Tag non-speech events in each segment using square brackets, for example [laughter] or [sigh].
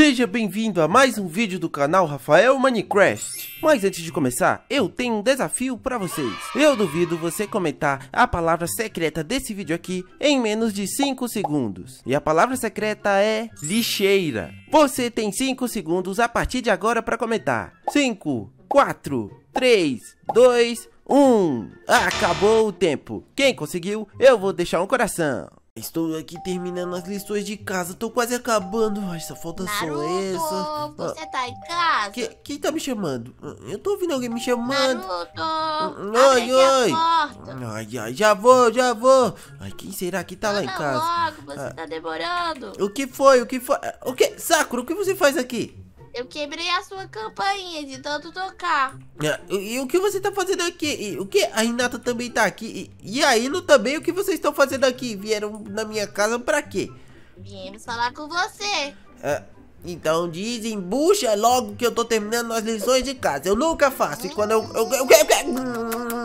Seja bem-vindo a mais um vídeo do canal Rafael Minecraft. Mas antes de começar, eu tenho um desafio para vocês. Eu duvido você comentar a palavra secreta desse vídeo aqui em menos de 5 segundos. E a palavra secreta é lixeira. Você tem 5 segundos a partir de agora para comentar. 5, 4, 3, 2, 1. Acabou o tempo. Quem conseguiu, eu vou deixar um coração. Estou aqui terminando as lições de casa, tô quase acabando. Ai, só falta só essa. Naruto, você tá em casa? Que, quem tá me chamando? Eu tô ouvindo alguém me chamando. Naruto, Ai, abre ai. aqui a porta. Ai, ai, já vou, já vou. Ai, quem será que tá lá em Anda casa? logo, você Ah. tá demorando. O que foi? O que foi? O que? Sakura, o que você faz aqui? Eu quebrei a sua campainha de tanto tocar. Ah, E, e o que você tá fazendo aqui? E, o que? A Renata também tá aqui. E, e a Ino também, o que vocês estão fazendo aqui? Vieram na minha casa pra quê? Viemos falar com você. Ah, então desembucha logo que eu tô terminando as lições de casa. Eu nunca faço. E quando eu. eu, eu, eu-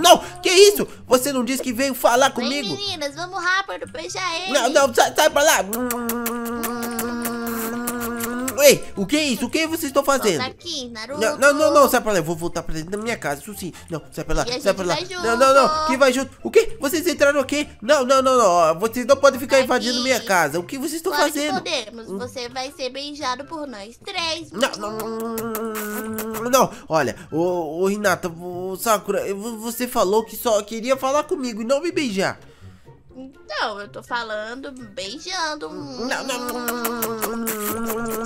não! Que isso? Você não disse que veio falar Vem, comigo? meninas, vamos rápido beijar ele. Não, não, sai, sai pra lá! Ei, o que é isso? O que vocês estão fazendo? Volta aqui, Naruto. Não, não, não, não, sai pra lá, eu vou voltar pra dentro da minha casa, isso sim. Não, sai pra lá, E sai pra lá. Não, não, não, junto. que vai junto. O quê? Vocês entraram aqui? Não, não, não, não, vocês não podem ficar Aqui. invadindo minha casa. O que vocês estão Claro que fazendo? podemos. Você vai ser beijado por nós três. Não, não, não, não, olha, ô, ô Renata, ô, Sakura, você falou que só queria falar comigo e não me beijar. Então, eu tô falando, beijando. Não, não, não,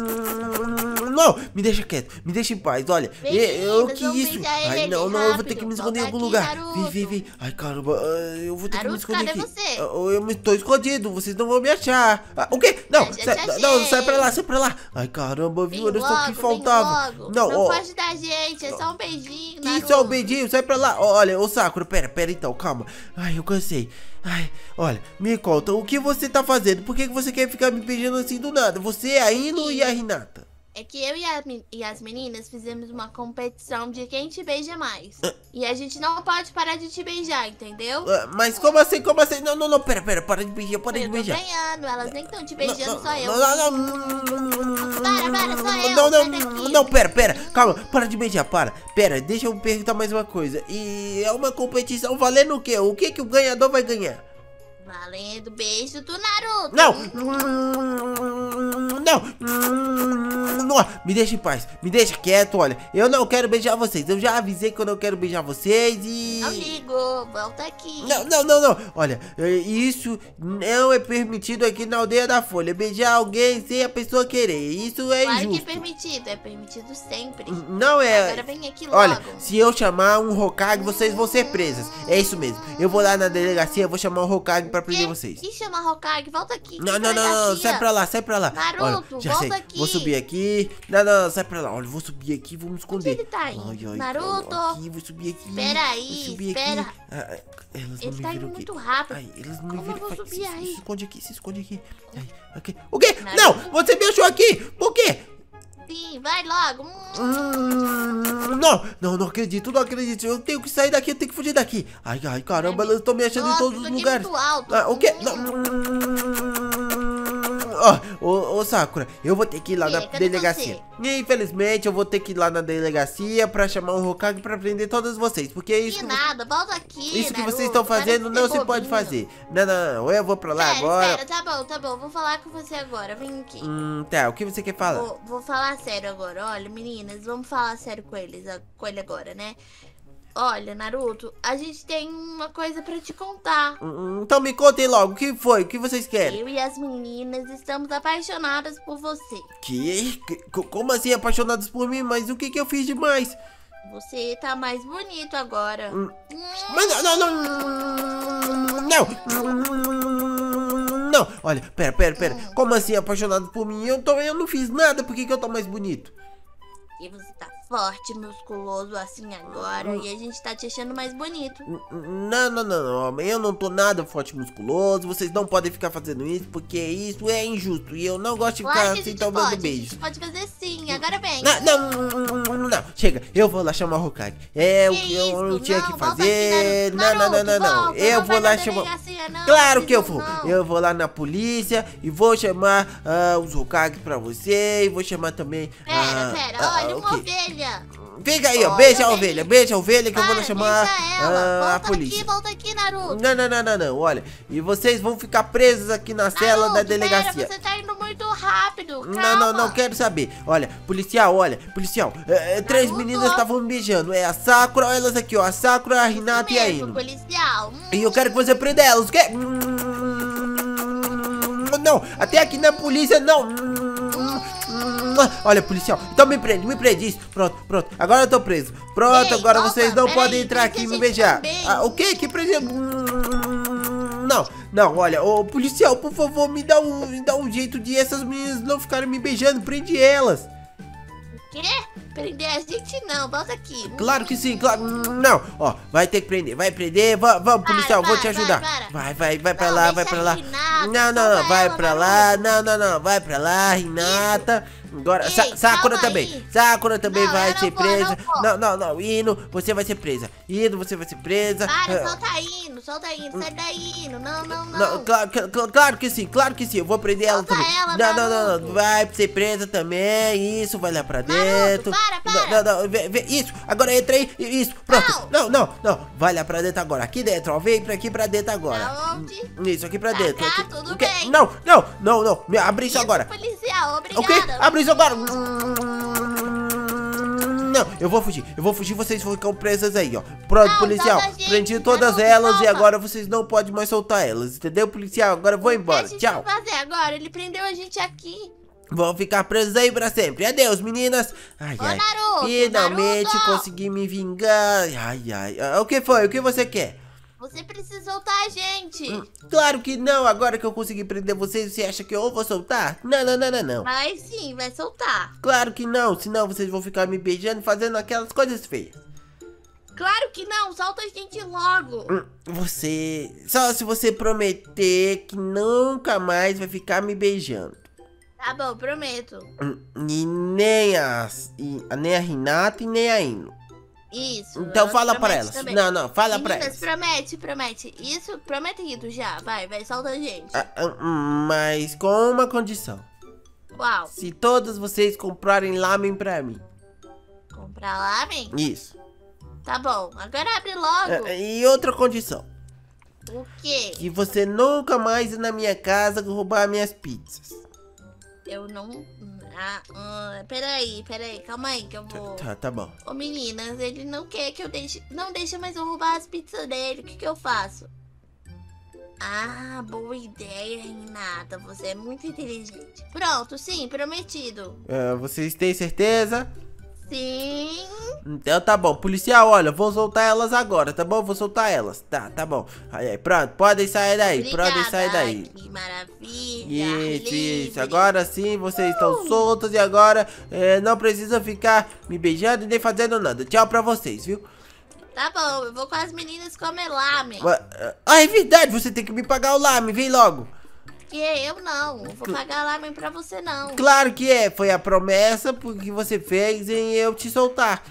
não, me deixa quieto, me deixa em paz, olha, Vem, eu meninas, que vamos isso, ai não, não, eu vou ter que me esconder em volta algum lugar, vem, vem, vem, ai caramba, ah, eu vou ter que me esconder aqui, você? eu, eu me estou escondido, vocês não vão me achar, ah, o quê? Não, Eu já sai, não, sai pra lá, sai pra lá, ai caramba, viu, era só o que faltava, não, não pode dar gente, é só um beijinho, Que isso é o beijinho? Sai pra lá. Olha, ô Sakura, pera, pera então, calma. Ai, eu cansei. Ai, olha, me conta, o que você tá fazendo? Por que, que você quer ficar me beijando assim do nada? Você, a Ino e a Renata. É que eu e, a e as meninas fizemos uma competição de quem te beija mais. E a gente não pode parar de te beijar, entendeu? Ah, mas como assim, como assim? Não, não, não, pera, pera, para de beijar, para de eu tô beijar. ganhando, elas nem estão te beijando, não, só eu. Não, não, não. Para, para, só eu, Não, não, daqui. não, pera, pera, calma, para de beijar, para. Pera, deixa eu perguntar mais uma coisa. E é uma competição valendo o quê? O que que o ganhador vai ganhar? Valendo beijo do Naruto. Não! Não! Me deixa em paz, me deixa quieto, olha. Eu não quero beijar vocês. Eu já avisei que eu não quero beijar vocês e. Ligo, volta aqui. Não, não, não, não. Olha, isso não é permitido aqui na aldeia da Folha. Beijar alguém sem a pessoa querer. Isso é Claro que é injusto. permitido, é permitido sempre. Não é. Agora vem aqui logo. Olha, se eu chamar um Hokage, vocês vão ser presas. É isso mesmo. Eu vou lá na delegacia, vou chamar um Hokage pra prender vocês. Que chama Hokage? Volta aqui. Não, não, não, não, sai pra lá, sai pra lá. Naruto, Olha, já volta sei. aqui. Vou subir aqui. Não, não, sai pra lá. Olha, vou subir aqui, vou me esconder. ele tá indo? Ai, ai, Naruto. Aqui, vou subir aqui. Espera aí, vou espera. Ah, ah, elas não Ele me tá indo muito rápido. Ai, eles não me Como eu viram. vou Vai, subir se, aí? se esconde aqui, se esconde aqui. Ai, aqui. O quê? Não, você me achou aqui. Por quê? Sim, vai logo. Hum. Não, não, não acredito, não acredito. Eu tenho que sair daqui, eu tenho que fugir daqui. Ai, ai, caramba, elas estão me achando Nossa, em todos os é lugares. alto. Ah, o quê? Hum. Não. Ô, ô, Sakura, eu vou ter que ir lá E na delegacia. E, infelizmente, eu vou ter que ir lá na delegacia pra chamar um Hokage pra prender todos vocês. Porque é isso Que que, nada, volta aqui. isso que Naruto, vocês estão fazendo não se pode fazer. Não, não, não. Eu vou pra lá Espera, agora. espera, tá bom, tá bom. Vou falar com você agora. Vem aqui. Hum, tá, o que você quer falar? Vou, vou falar sério agora. Olha, meninas, vamos falar sério com eles, com ele agora, né? Olha, Naruto, a gente tem uma coisa pra te contar. Hum, Então me contem logo, o que foi? O que vocês querem? Eu e as meninas estamos apaixonadas por você. Que? Que- co- Como assim apaixonados por mim? Mas o que que eu fiz demais? Você tá mais bonito agora. Hum. Hum, Mas não, não, não, não, não, olha, pera, pera, pera, como assim apaixonado por mim? Eu, tô, eu não fiz nada, por que que eu tô mais bonito? E você tá forte, musculoso assim agora. E a gente tá te achando mais bonito. Não, não, não, não, eu não tô nada forte e musculoso, vocês não podem ficar fazendo isso, porque isso é injusto, e eu não gosto de ficar assim tomando pode. A beijo. gente pode fazer sim. Agora vem. Não, não, Não, chega, eu vou lá chamar o Hokage. É o Que eu, isso? tinha Não, que fazer. Não, não, não, não, não. Eu não vou lá chamar. não, Claro que eu vou. não. Eu vou lá na polícia e vou chamar ah, os Hokage pra você. E vou chamar também. Pera, ah, pera, ah, olha, uma quê? Ovelha. Fica aí, ó. Beija a ovelha, beija a ovelha que eu vou chamar ah, a volta polícia. aqui, volta aqui, Naruto. Não, não, não, não, não. Olha, e vocês vão ficar presos aqui na cela da delegacia. Pera, você tá indo muito rápido. Calma. Não, não, não quero saber. Olha, policial, olha, policial. é, é, três Naruto. meninas estavam me beijando. É a Sakura, olha elas aqui, ó. A Sakura, a Hinata e a Ino. policial. E eu quero que você prenda elas, o quê? Não, até aqui na polícia, não. Olha, policial, então me prende, me prende, isso, pronto, pronto, agora eu tô preso Pronto, Ei, agora volta, vocês não podem entrar prende aqui e me beijar também. ah, O quê? Que prende? Não, não, olha, ô policial, por favor, me dá, um, me dá um jeito de essas meninas não ficarem me beijando, prende elas Quê? Prender a gente não, volta aqui. Claro que sim, claro. Não, ó, vai ter que prender, vai prender. va- Vamos, Para, policial, vou te ajudar. para, para. Vai, vai, vai pra Não, lá, vai pra lá. Não, não, não, vai ela, pra lá. Não, não, não, vai pra lá, Renata. Agora, Ei, Sa- Sakura também. aí. Sakura também Não, vai não ser vou, não presa. vou. Não, não, não. Hino, você vai ser presa. Hino, você vai ser presa. Para, Ah, solta indo, solta indo, sai daí, indo. Não, não, não. não, claro, cl- claro que sim, claro que sim. Eu vou prender ela Solta também. ela, não, não, não, não. Vai ser presa também. Isso, vai lá pra dentro. para, para. Não, não, não. vê- vê- Isso, agora entra aí. Isso, pronto. Não, não, não. Vai lá pra dentro agora. Aqui dentro, ó. Vem pra aqui pra dentro agora. Pra onde? Isso, aqui pra dentro. aqui. tudo bem. Não, não, não, não. Abre isso, Isso, agora. policial, obrigada. Abre isso agora. Não, eu vou fugir. Eu vou fugir, vocês ficam presas aí, ó. Pronto, Não, policial. gente, Prendi todas elas e agora vocês não podem mais soltar elas, entendeu, policial? Agora eu vou O que embora. Tchau. vai fazer agora? Ele prendeu a gente aqui. Vão ficar presos aí pra sempre. Adeus, meninas. Ai, Ô, ai. Naruto, Finalmente Naruto. consegui me vingar. Ai, ai. O que foi? O que você quer? Você precisa soltar a gente. Hum, Claro que não. Agora que eu consegui prender vocês, você acha que eu vou soltar? Não, não, não, não, não. Vai sim, vai soltar. Claro que não. Senão vocês vão ficar me beijando e fazendo aquelas coisas feias. Claro que não, solta a gente logo. Hum, Você. Só se você prometer que nunca mais vai ficar me beijando. Tá bom, prometo. Hum, E nem as. e- nem a Renata e nem a Ino. Isso. Então fala pra elas. também. Não, não, fala pra Meninas, elas. promete, promete. Isso, prometido já. Vai, vai, solta a gente. Ah, ah, Mas com uma condição. Qual? Se todos vocês comprarem lamen pra mim. Comprar lamen? Isso. Tá bom, agora abre logo. Ah, E outra condição. O quê? Que você nunca mais ir na minha casa roubar minhas pizzas. Eu não... Ah, ah, peraí, peraí, calma aí que eu vou... Tá, tá bom. Ô meninas, ele não quer que eu deixe... Não deixa mais eu roubar as pizzas dele, o que que eu faço? Ah, boa ideia, Renata, você é muito inteligente. Pronto, sim, prometido. Ah, vocês têm certeza? Sim, Então tá bom. Policial, olha, vou soltar elas agora, tá bom? Vou soltar elas. Tá, tá bom. Aí, aí, pronto, podem sair daí, podem obrigada. sair daí. Que maravilha. Isso, livre. isso. Agora sim vocês estão soltos e agora é, não precisa ficar me beijando nem fazendo nada. Tchau pra vocês, viu? Tá bom, eu vou com as meninas comer lamen. Ah, Ah, é verdade, você tem que me pagar o lame, vem logo. Que eu não, eu vou pagar lamen pra você não. Claro que é, foi a promessa que você fez em eu te soltar.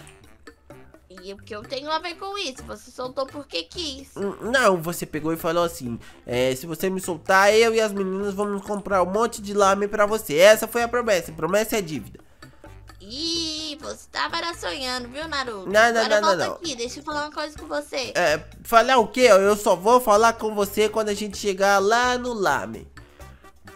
E o que eu tenho a ver com isso? Você soltou porque quis. Não, você pegou e falou assim: é, se você me soltar, eu e as meninas vamos comprar um monte de lame pra você. Essa foi a promessa, promessa é dívida. Ih, você tava sonhando, viu, Naruto? Não, não, Agora não, volta não, não. aqui, deixa eu falar uma coisa com você. É, falar o quê? Eu só vou falar com você quando a gente chegar lá no lame.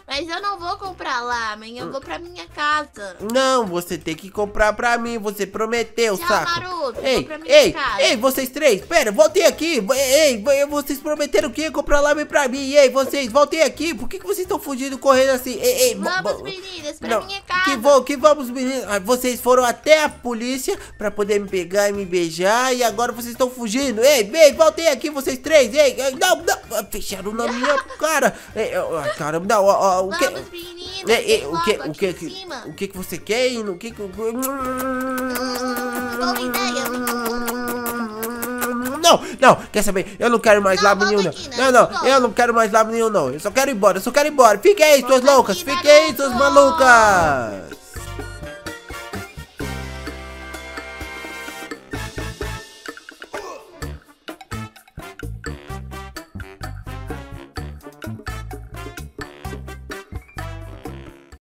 Mas eu não vou comprar lamen, eu vou pra minha casa. Não, você tem que comprar pra mim, você prometeu, Tchau, saco. Naruto, Ei, vou pra minha ei, casa. ei, vocês três, pera, voltem aqui. Ei, vocês prometeram que ia comprar lame pra mim. Ei, vocês, voltem aqui. Por que, que vocês estão fugindo, correndo assim? Ei, ei, Vamos, meninas, pra Não, minha casa. Que, vo que vamos, meninos. Ah, Vocês foram até a polícia pra poder me pegar e me beijar. E agora vocês estão fugindo. Ei, ei, voltem aqui, vocês três. Ei, ei, não, não. Fecharam na minha [laughs] cara. Ei, ah, caramba, não, ó, ó, o que. Vamos, meninas, Ei, ei, vem o que, logo o que, que, o que que você quer, Ino? O que que... Boa ideia. Não, não, quer saber? Eu não quero mais Não, labo nenhum, volta não. aqui, né? Não, não, Volta. eu não quero mais labo nenhum, não. Eu só quero ir embora, eu só quero ir embora. Fiquem aí, suas loucas. aqui, Fiquem aí, suas malucas.